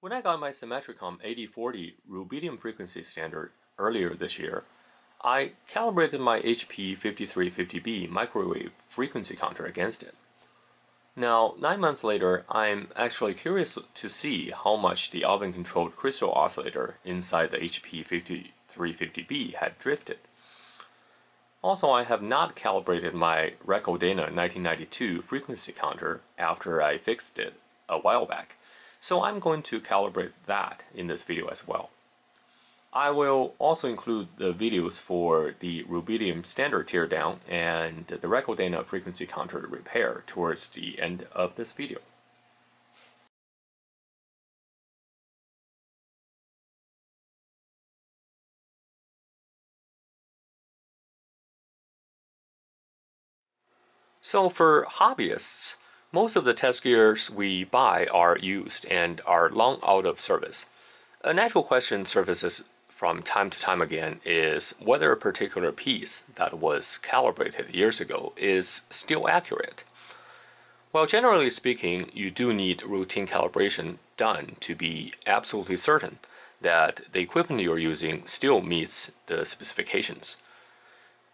When I got my Symmetricom 8040 rubidium frequency standard earlier this year, I calibrated my HP 5350B microwave frequency counter against it. Now, nine months later, I'm actually curious to see how much the oven-controlled crystal oscillator inside the HP 5350B had drifted. Also, I have not calibrated my Racal Dana 1992 frequency counter after I fixed it a while back, so I'm going to calibrate that in this video as well. I will also include the videos for the rubidium standard teardown and the Racal Dana frequency counter repair towards the end of this video. So for hobbyists, most of the test gears we buy are used and are long out of service. A natural question surfaces from time to time again is whether a particular piece that was calibrated years ago is still accurate. Well, generally speaking, you do need routine calibration done to be absolutely certain that the equipment you're using still meets the specifications.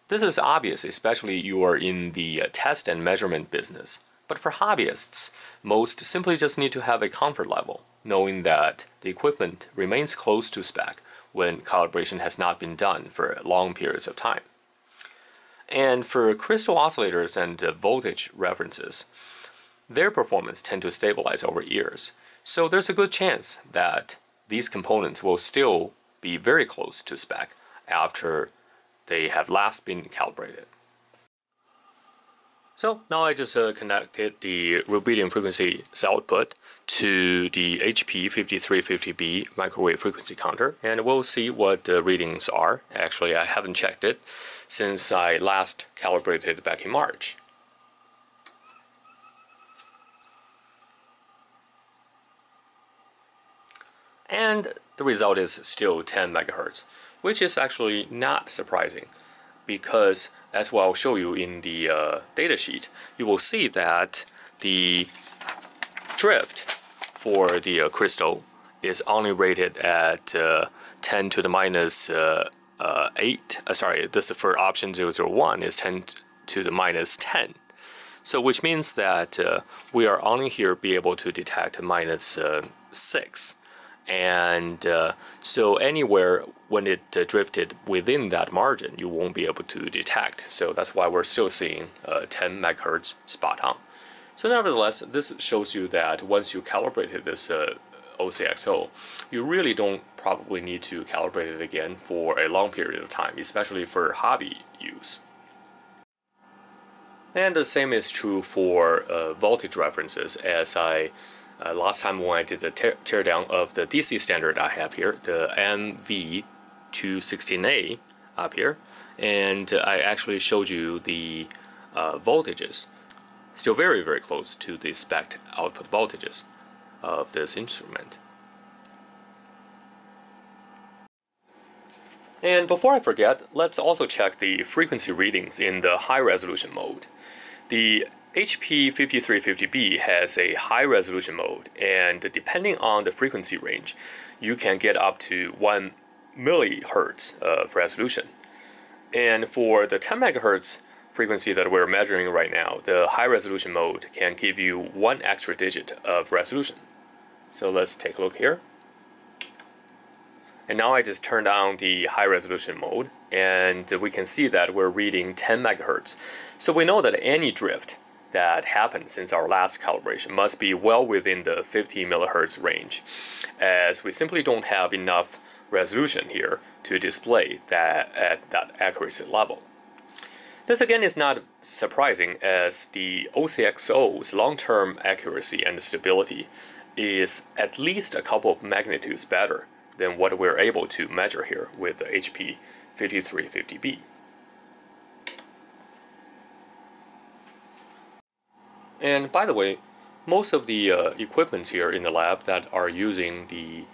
This is obvious, especially you are in the test and measurement business. But for hobbyists, most simply just need to have a comfort level, knowing that the equipment remains close to spec when calibration has not been done for long periods of time. And for crystal oscillators and voltage references, their performance tend to stabilize over years. So there's a good chance that these components will still be very close to spec after they have last been calibrated. So now I just uh, connected the rubidium frequency output to the HP 5350B microwave frequency counter and we'll see what the readings are. Actually, I haven't checked it since I last calibrated back in March. And the result is still 10 megahertz, which is actually not surprising because as well I'll show you in the uh, data sheet, you will see that the drift for the uh, crystal is only rated at uh, 10 to the minus, uh, uh, 8. Uh, sorry, this for option 001 is 10 to the minus 10. So which means that we are only here be able to detect minus 6 and uh, so anywhere when it uh, drifted within that margin you won't be able to detect. So that's why we're still seeing uh, 10 megahertz spot on. So nevertheless this shows you that once you calibrated this uh, OCXO you really don't probably need to calibrate it again for a long period of time especially for hobby use. And the same is true for uh, voltage references as I uh, last time when I did the tear teardown of the DC standard I have here, the MV216A up here, and uh, I actually showed you the uh, voltages, still very very close to the spec output voltages of this instrument. And before I forget, let's also check the frequency readings in the high resolution mode. The HP 5350B has a high resolution mode, and depending on the frequency range, you can get up to 1 millihertz of resolution. And for the 10 megahertz frequency that we're measuring right now, the high resolution mode can give you one extra digit of resolution. So let's take a look here. And now I just turned on the high resolution mode, and we can see that we're reading 10 megahertz. So we know that any drift that happened since our last calibration must be well within the 50 millihertz range, as we simply don't have enough resolution here to display that at that accuracy level. This again is not surprising as the OCXO's long-term accuracy and stability is at least a couple of magnitudes better than what we're able to measure here with the HP 5350B. And by the way, most of the uh, equipments here in the lab that are using the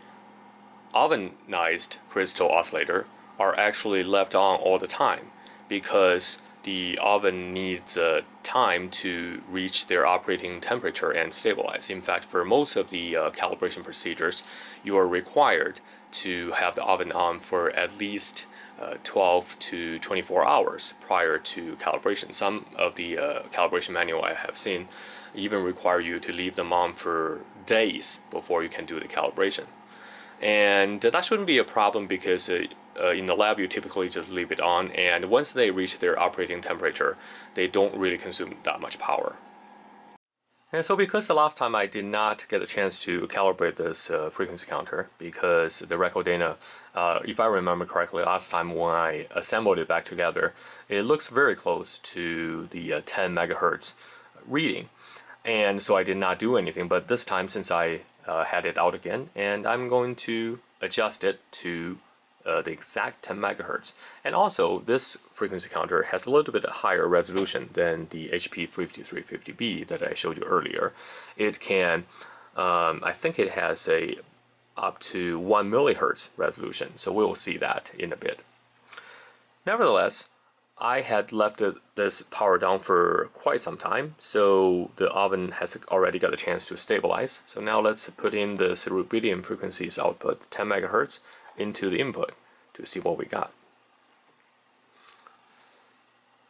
ovenized crystal oscillator are actually left on all the time because the oven needs uh, time to reach their operating temperature and stabilize. In fact, for most of the uh, calibration procedures, you are required to have the oven on for at least uh, 12 to 24 hours prior to calibration. Some of the uh, calibration manual I have seen even require you to leave them on for days before you can do the calibration. And that shouldn't be a problem because uh, in the lab you typically just leave it on and once they reach their operating temperature, they don't really consume that much power. And so because the last time I did not get a chance to calibrate this uh, frequency counter because the Racal Dana, uh, if I remember correctly, last time when I assembled it back together, it looks very close to the uh, 10 megahertz reading. And so I did not do anything, but this time since I uh, had it out again, and I'm going to adjust it to uh, the exact 10 megahertz. And also, this frequency counter has a little bit higher resolution than the HP 5350B that I showed you earlier. It can, um, I think it has a up to 1 millihertz resolution, so we'll see that in a bit. Nevertheless, I had left this power down for quite some time, so the oven has already got a chance to stabilize. So now let's put in the rubidium frequencies output, 10 megahertz, into the input to see what we got.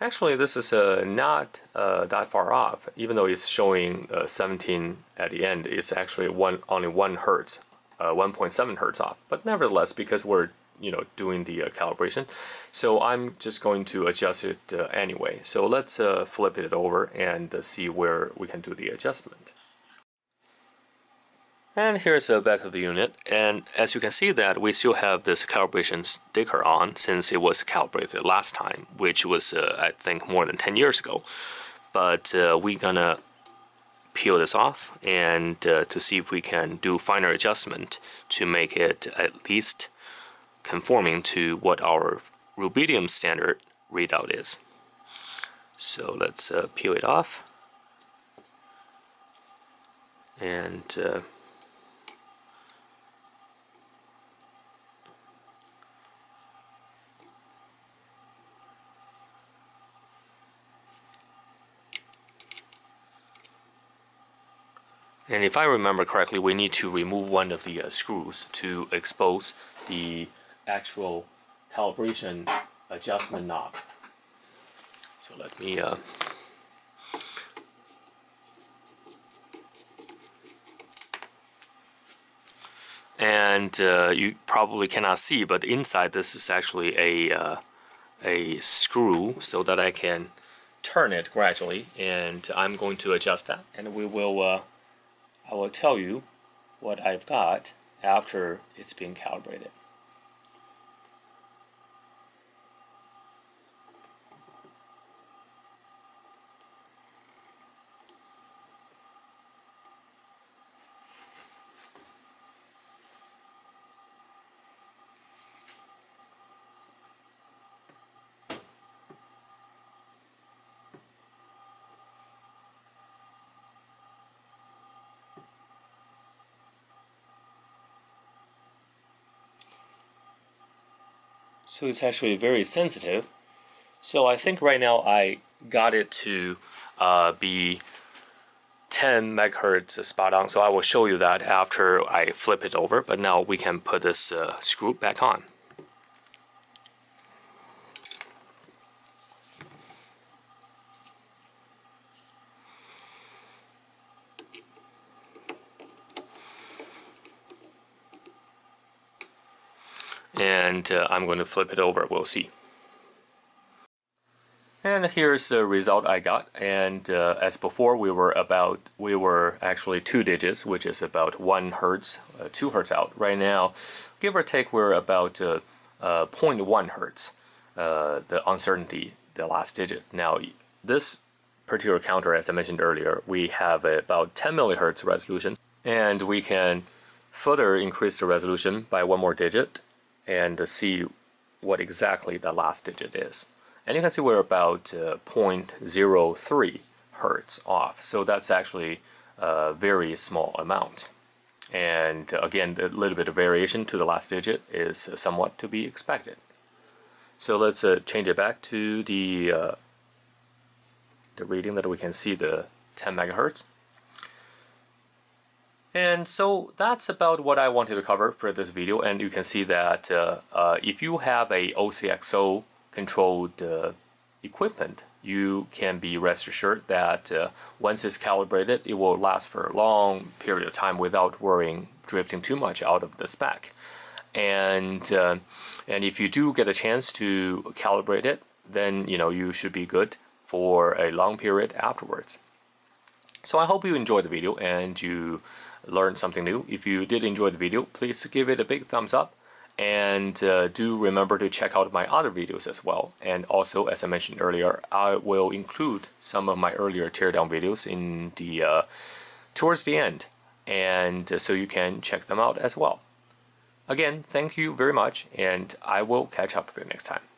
Actually, this is uh, not uh, that far off. Even though it's showing uh, 17 at the end, it's actually one only 1 hertz, uh, 1.7 hertz off. But nevertheless, because we're you know doing the uh, calibration, so I'm just going to adjust it uh, anyway. So let's flip it over and see where we can do the adjustment. And here's the back of the unit, and as you can see that we still have this calibration sticker on since it was calibrated last time, which was uh, I think more than 10 years ago. But uh, we're gonna peel this off and uh, to see if we can do finer adjustment to make it at least conforming to what our rubidium standard readout is. So let's uh, peel it off and And if I remember correctly, we need to remove one of the uh, screws to expose the actual calibration adjustment knob. So let me uh, and uh, you probably cannot see but inside this is actually a uh, a screw so that I can turn it gradually and I'm going to adjust that and we will uh, I will tell you what I've got after it's been calibrated. So it's actually very sensitive. So I think right now I got it to uh, be 10 megahertz spot on. So I will show you that after I flip it over. But now we can put this uh, screw back on. And uh, I'm going to flip it over. We'll see. And here's the result I got. And uh, as before we were about we were actually two digits which is about one hertz uh, two hertz out. Right now give or take we're about uh, uh, 0.1 hertz uh, the uncertainty the last digit. Now this particular counter as I mentioned earlier we have about 10 millihertz resolution and we can further increase the resolution by one more digit and see what exactly the last digit is. And you can see we're about uh, 0.03 hertz off. So that's actually a very small amount. And again, a little bit of variation to the last digit is somewhat to be expected. So let's uh, change it back to the uh, the reading that we can see the 10 megahertz. And so that's about what I wanted to cover for this video. And you can see that uh, uh, if you have a OCXO controlled uh, equipment, you can be rest assured that uh, once it's calibrated, it will last for a long period of time without worrying drifting too much out of the spec. And uh, and if you do get a chance to calibrate it, then you know you should be good for a long period afterwards. So I hope you enjoyed the video and you learned something new. If you did enjoy the video, please give it a big thumbs up. And uh, do remember to check out my other videos as well. And also, as I mentioned earlier, I will include some of my earlier teardown videos in the uh, towards the end, and uh, so you can check them out as well. Again, thank you very much, and I will catch up with you next time.